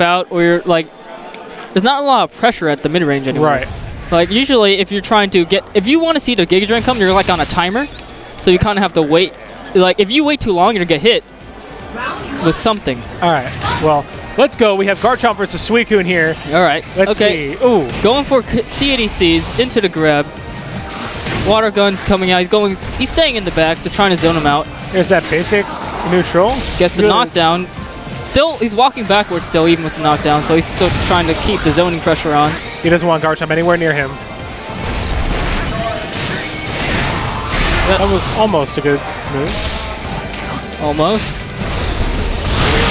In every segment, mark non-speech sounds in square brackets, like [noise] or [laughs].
out or you're like, there's not a lot of pressure at the mid range anymore. Right. Like usually, if you're trying to get, if you want to see the Giga Drain come, you're like on a timer, so you kind of have to wait. Like if you wait too long, you're gonna get hit with something. All right. Well, let's go. We have Garchomp versus Suicune here. All right. Let's okay. see. Ooh. Going for c- CADCs into the grab. Water guns coming out. He's going. He's staying in the back, just trying to zone him out. Here's that basic neutral. Gets the Really- knockdown. Still, he's walking backwards still, even with the knockdown. So he's still trying to keep the zoning pressure on. He doesn't want Garchomp anywhere near him. That was almost a good move. Almost.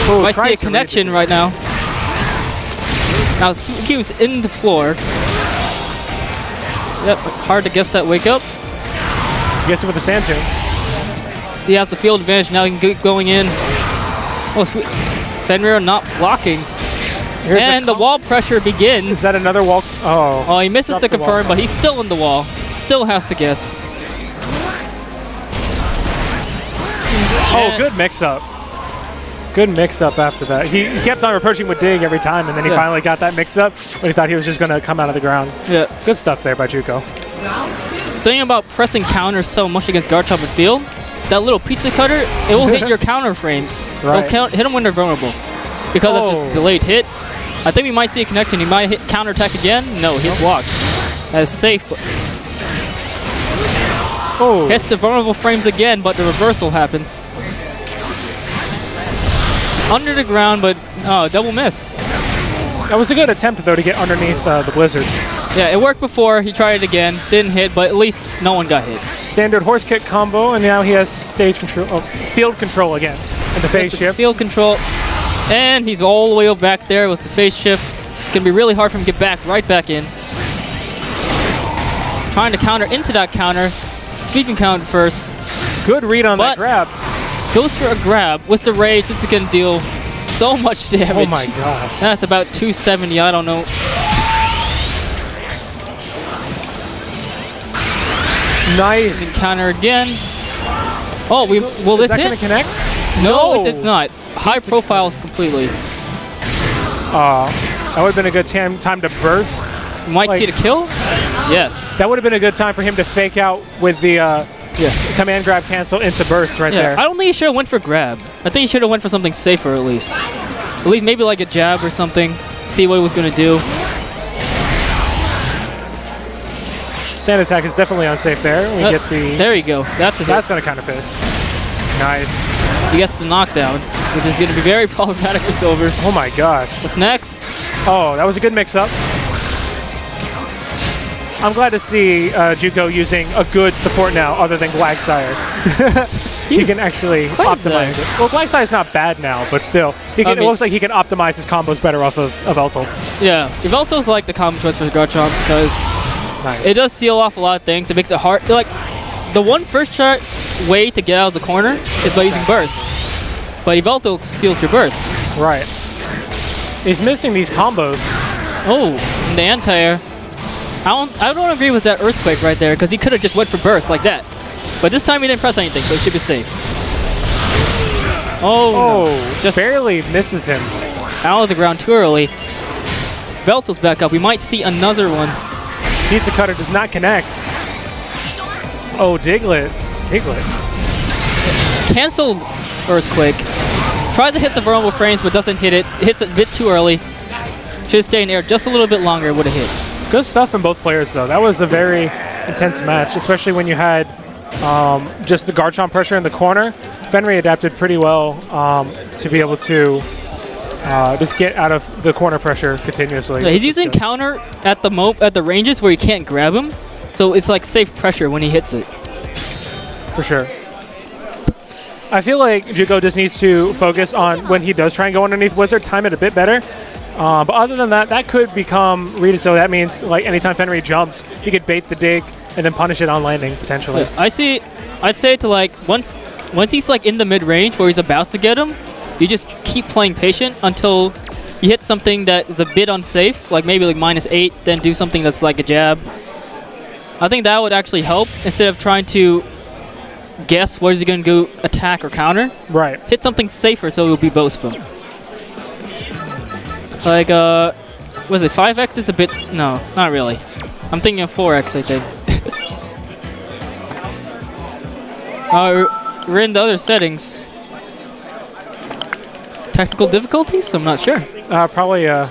Ooh, Might see a connection right now. Now Suicune's in the floor. Yep, hard to guess that wake up. Guess it. With the sand. He has the field advantage. Now he can get going in. Oh, Fenrir not blocking. Here's and the wall pressure begins. Is that another wall? Oh. oh, he misses to confirm, but he's still in the wall. Still has to guess. Oh, good mix up. Good mix up after that. He, he kept on approaching with dig every time, and then he Yeah. finally got that mix up when he thought he was just going to come out of the ground. Yeah. Good stuff there by Juko. thing about pressing counters so much against Garchomp and Field, that little pizza cutter, it will hit [laughs] your counter frames. Right. It'll count, hit them when they're vulnerable. Because of Oh. just delayed hit. I think we might see a connection. He might hit counterattack again. No, hit blocked. That's safe. Oh, Hits the vulnerable frames again, but the reversal happens. Under the ground, but oh, double miss. that was a good attempt, though, to get underneath uh, the blizzard. Yeah, it worked before. He tried it again. Didn't hit, but at least no one got hit. Standard horse kick combo, and now he has stage control, oh, field control again, and the phase the shift. Field control. And he's all the way up back there with the phase shift. It's going to be really hard for him to get back, right back in. Trying to counter into that counter. Speaking counter first. Good read on that grab. Goes for a grab. With the rage, this is going to deal so much oh damage. Oh my gosh. That's about 270. I don't know. Nice. Counter again. Oh, we will Is this that going to hit? connect? No, No. it did not. High profiles completely. Uh, that would have been a good time, time to burst. You might see Like- the kill. Yes. That would have been a good time for him to fake out with the uh, yes. command grab cancel into burst right Yeah, there. I don't think he should have went for grab. I think he should have went for something safer at least. At least maybe like a jab or something. See what he was gonna do. Sand attack is definitely unsafe there. We Uh, get the. There you go. That's a hit. That's going to kind of piss. Nice. He gets the knockdown, which is gonna be very [laughs] problematic for Silver. Oh my gosh. What's next? Oh, that was a good mix-up. I'm glad to see uh, Juko using a good support now, other than Quagsire. [laughs] he can actually optimize it. Well, Quagsire's not bad now, but still, he can, I mean- it looks like he can optimize his combos better off of, of Elto. Yeah, Yveltal's like the common choice for Garchomp because Nice. it does seal off a lot of things. It makes it hard. Like the one first shot way to get out of the corner is by using burst, but Yveltal seals your burst. Right. He's missing these combos. Oh, and the anti-air. I don't, I don't agree with that earthquake right there because he could have just went for burst like that. But this time he didn't press anything, so he should be safe. Oh, Oh, no. just barely misses him. out of the ground too early. Veltal's back up. We might see another one. Pizza Cutter does not connect. Oh, Diglett. Diglett. Canceled earthquake. Tries to hit the vulnerable frames, but doesn't hit it. Hits it a bit too early. Should stay in air just a little bit longer. Would have hit. Good stuff from both players, though. That was a very intense match, especially when you had um, just the Garchomp pressure in the corner. Fenry adapted pretty well um, to be able to uh, just get out of the corner pressure continuously. Yeah, he's using counter at the mo at the ranges where you can't grab him, so it's like safe pressure when he hits it. for sure. I feel like Juko just needs to focus on when he does try and go underneath Wizard, time it a bit better. Uh, but other than that, that could become read. So that means like anytime Fenry jumps, he could bait the dig and then punish it on landing potentially. I see. I'd say to like once once he's like in the mid range where he's about to get him, you just keep playing patient until you hit something that is a bit unsafe, like maybe like minus eight, then do something that's like a jab. I think that would actually help instead of trying to guess what is he going to go attack or counter. Right. Hit something safer so it will be both of them. Like, uh, was it 5x? It's a bit. s- No, not really. I'm thinking of 4x, I think. [laughs] uh, we're in the other settings. Technical difficulties? I'm not sure. Uh, probably. Uh,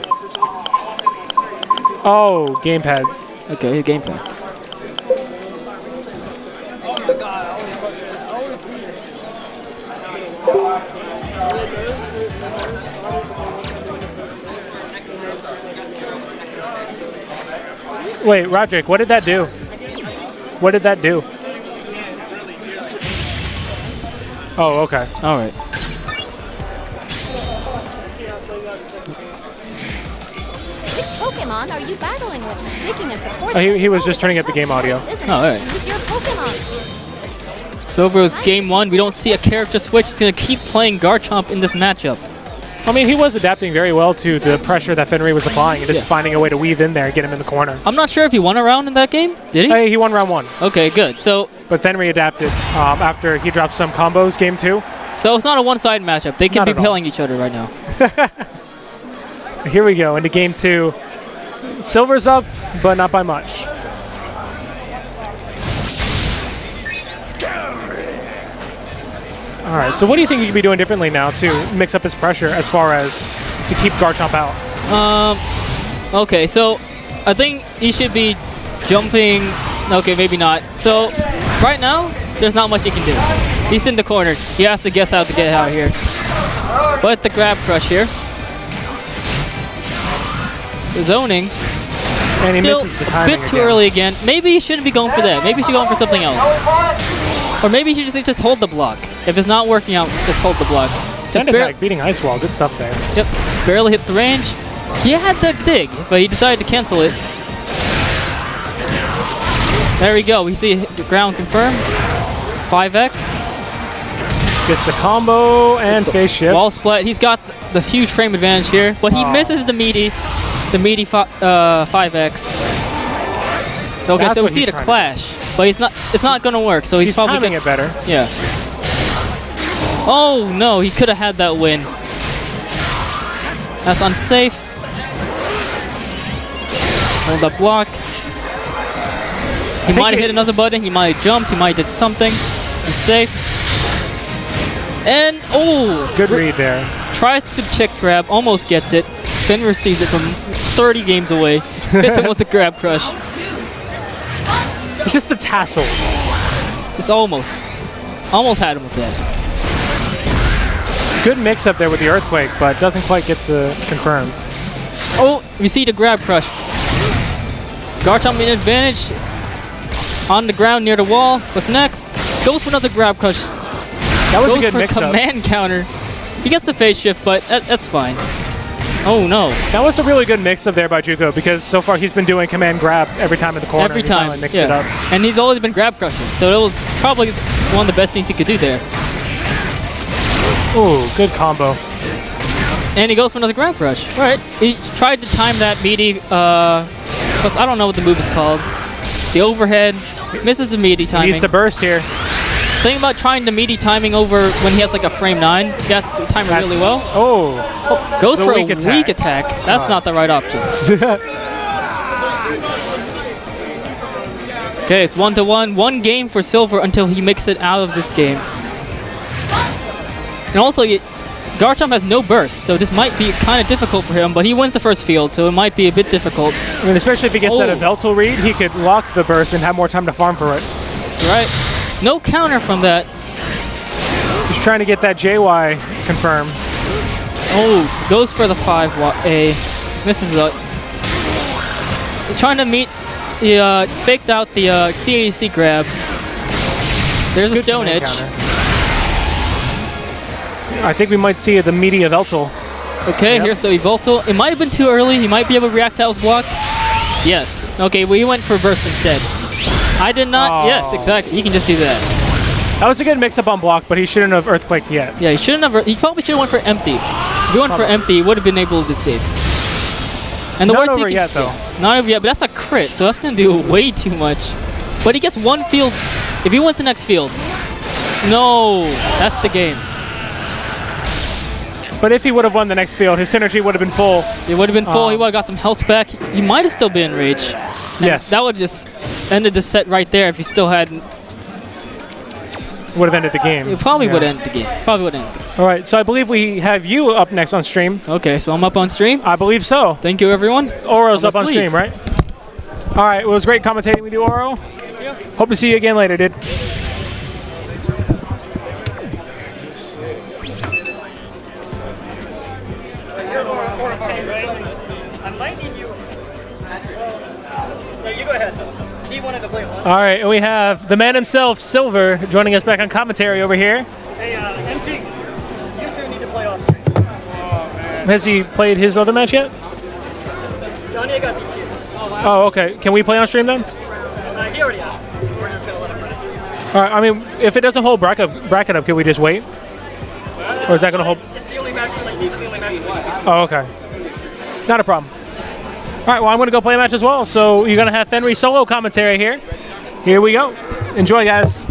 oh, gamepad. Okay, gamepad. Wait, Roderick, what did that do? What did that do? Oh, okay. All right. Pokemon are you battling with? Speaking of support, Oh, he, he was just turning up the game audio. isn't Oh, all right. it? Use your Pokemon. Silver's game one. We don't see a character switch. He's going to keep playing Garchomp in this matchup. I mean, he was adapting very well to the pressure that Fenrir was applying and just Yeah. finding a way to weave in there and get him in the corner. I'm not sure if he won a round in that game. Did he? Hey, he won round one, Okay, good. So, but Fenrir adapted um, after he dropped some combos game two. so it's not a one-sided matchup. They can Not be at all. killing each other right now. [laughs] Here we go into game two. Silver's up, but not by much. All right, so what do you think he could be doing differently now to mix up his pressure as far as to keep Garchomp out? Um, okay, so I think he should be jumping. Okay, maybe not. So right now, there's not much he can do. He's in the corner. He has to guess how to get out here. But the grab crush here. Zoning. And he Still misses the a bit too again. early again. Maybe he shouldn't be going for that. Maybe he should go for something else. Or maybe he should just, just hold the block. If it's not working out, just hold the block. Attack, beating Ice Wall, good stuff there. Yep, just barely hit the range. He had the dig, but he decided to cancel it. There we go. We see the ground confirm. 5x. Gets the combo and face shift. Wall split. He's got the, huge frame advantage here, but he Aw. misses the meaty, the meaty fi- uh, 5x. Okay, That's so we see the clash, but he's not. It's not gonna work. So he's, He's probably timing gonna, it better. yeah. Oh no, he could have had that win. That's unsafe. Hold up block. He might have hit another button. He might have jumped. He might have did something. He's safe. And oh, Good read there. tries to check grab, almost gets it. Fenrir sees it from 30 games away. Hits him with the grab crush. It's just the tassels. Just almost. Almost had him with that. Good mix up there with the earthquake, but doesn't quite get the confirm. Oh, we see the grab crush. Garchomp in advantage. On the ground near the wall. What's next? Goes for another grab crush. That was a good for mix up. command counter. He gets the phase shift, but that, that's fine. Oh no. That was a really good mix up there by Juko because so far he's been doing command grab every time in the corner. Every time. mixed yeah. it up. And he's always been grab crushing. So it was probably one of the best things he could do there. Ooh, good combo. And he goes for another grab crush. Right. He tried to time that meaty, uh, I don't know what the move is called. The overhead. Misses the meaty timing. He needs to burst here. Thing about trying the meaty timing over when he has like a frame 9, you have to time That's- really well. Oh, oh Goes the for weak a attack. weak attack. That's not the right option. [laughs] okay, it's one to one. One game for Silver until he makes it out of this game. And also, Garchomp has no burst, so this might be kind of difficult for him, but he wins the first field, so it might be a bit difficult. I mean, especially if he gets that Oh. Veltal read, he could lock the burst and have more time to farm for it. That's right. No counter from that. He's trying to get that JY confirmed. Oh, goes for the 5 wa- A. Misses it. Trying to meet, he, uh, faked out the uh, TAC grab. There's a Stone Edge. I think we might see the media Veltal. Okay, Yep. here's the Yveltal. It might have been too early. He might be able to react to Al's block. Yes. Okay, we went for Burst instead. I did not. Yes, Oh. exactly. You can just do that. That was a good mix-up on block, but he shouldn't have earthquaked yet. Yeah, he shouldn't have. He probably should have went for empty. If he went for empty, he would have been able to save. And the Not worst he over can- yet, though. Not over yet, but that's a crit, so that's gonna do way too much. But he gets one field. If he wins the next field, no, that's the game. But if he would have won the next field, his synergy would have been full. It would have been full. he Um, would have got some health back. He might have still been in rage. And Yes. That would have just ended the set right there if he still hadn't. Would have ended the game. It probably Yeah. would have ended the game. Probably would have ended. All right, so I believe we have you up next on stream. Okay, so I'm up on stream. I believe so. Thank you, everyone. Oro's up on Almost stream, right? All right, well, it was great commentating with you, Oro. Hope to see you again later, dude. All right, and we have the man himself, Silver, joining us back on commentary over here. Hey, uh, MG, you two need to play off screen. Has he played his other match yet? Johnny got DQ'd. Oh, okay. Can we play on stream then? Uh, he already asked. We're just gonna let him play. All right. I mean, if it doesn't hold bracket bracket up, can we just wait? Or is that gonna hold? It's the only match like are the only matches we Oh, okay. Not a problem. All right. Well, I'm gonna go play a match as well. So you're gonna have Fenry solo commentary here. Here we go. Enjoy, guys.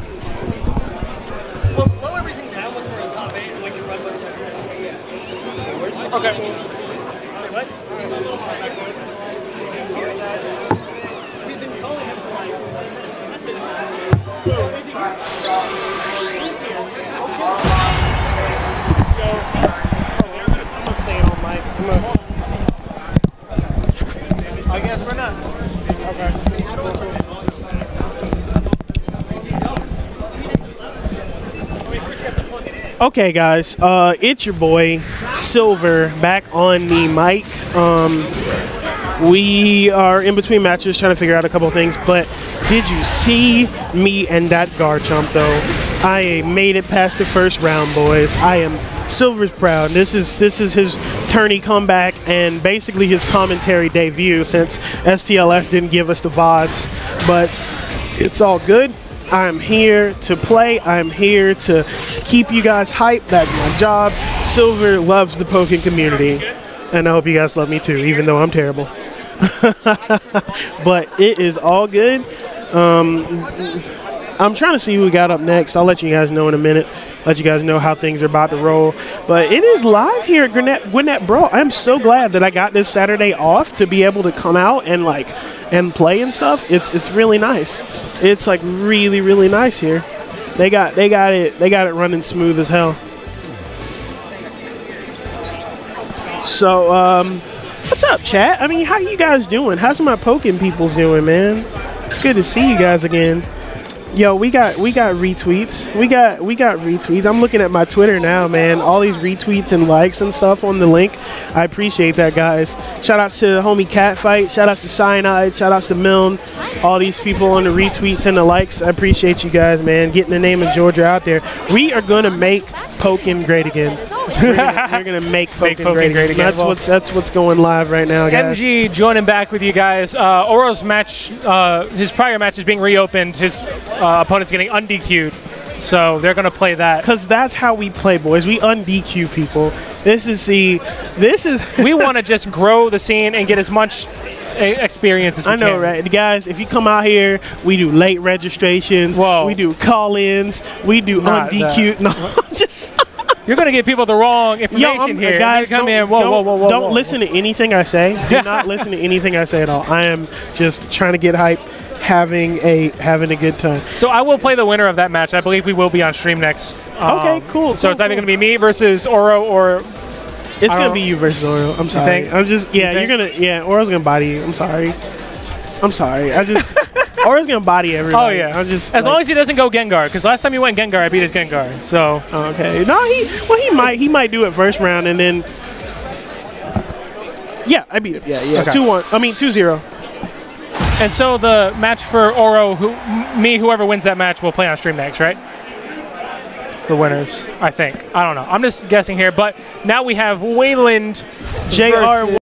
We'll slow everything Okay, guys, uh, it's your boy Silver back on the mic. Um, we are in between matches trying to figure out a couple things, but did you see me and that Garchomp though? I made it past the first round, boys. I am Silver's proud. This is this is his tourney comeback and basically his commentary debut since STLS didn't give us the VODs, but it's all good. I'm here to play. I'm here to keep you guys hyped. That's my job. Silver loves the Pokken community. And I hope you guys love me too, even though I'm terrible. [laughs] but it is all good. Um, I'm trying to see who we got up next. I'll let you guys know in a minute. Let you guys know how things are about to roll. But it is live here at Gwinnett, Gwinnett Brawl. I'm so glad that I got this Saturday off to be able to come out and like and play and stuff. It's it's really nice. It's like really really nice here. They got they got it they got it running smooth as hell. So um, what's up, chat? I mean, how you guys doing? How's my Pokken peoples doing, man? It's good to see you guys again. Yo, we got we got retweets. We got we got retweets. I'm looking at my Twitter now, man. All these retweets and likes and stuff on the link. I appreciate that, guys. Shout outs to homie Catfight. Shout outs to Cyanide. Shout outs to Milne. All these people on the retweets and the likes. I appreciate you guys, man. Getting the name of Georgia out there. We are gonna make Pokken great again. [laughs] We're gonna, we're gonna make Pokken, Make Pokken great, great again. That's Well- what's that's what's going live right now, guys. MG joining back with you guys. Uh, Oro's match, uh, his prior match is being reopened. His uh, opponent's getting undq'd, so they're gonna play that. Because that's how we play, boys. We un-DQ people. This is the, this is. [laughs] we want to [laughs] just grow the scene and get as much e- experience as we I know, can. right, guys? If you come out here, we do late registrations. Whoa. We do call-ins. We do Not un-DQ. No, just. You're gonna give people the wrong information I'm, here. guys, come in. Whoa, whoa, whoa, whoa. don't whoa. listen to anything I say. Do [laughs] not listen to anything I say at all. I am just trying to get hype, having a having a good time. So I will play the winner of that match. I believe we will be on stream next. Um, Okay, cool, So cool, it's either cool. gonna be me versus Oro or It's gonna be you versus Oro. I'm sorry. I'm just yeah. You are gonna yeah. Oro's gonna body you. I'm sorry. I'm sorry. I just [laughs] Oro's gonna body everybody. Oh yeah. I'm just as like- long as he doesn't go Gengar, because last time he went Gengar, I beat his Gengar. So oh, Okay. No, he well he might he might do it first round and then Yeah, I beat him. Yeah, yeah. Okay. Two one. I mean two zero. and so the match for Oro, who me whoever wins that match will play on stream next, right? The winners, I think. I don't know. I'm just guessing here, but now we have Wayland JR versus-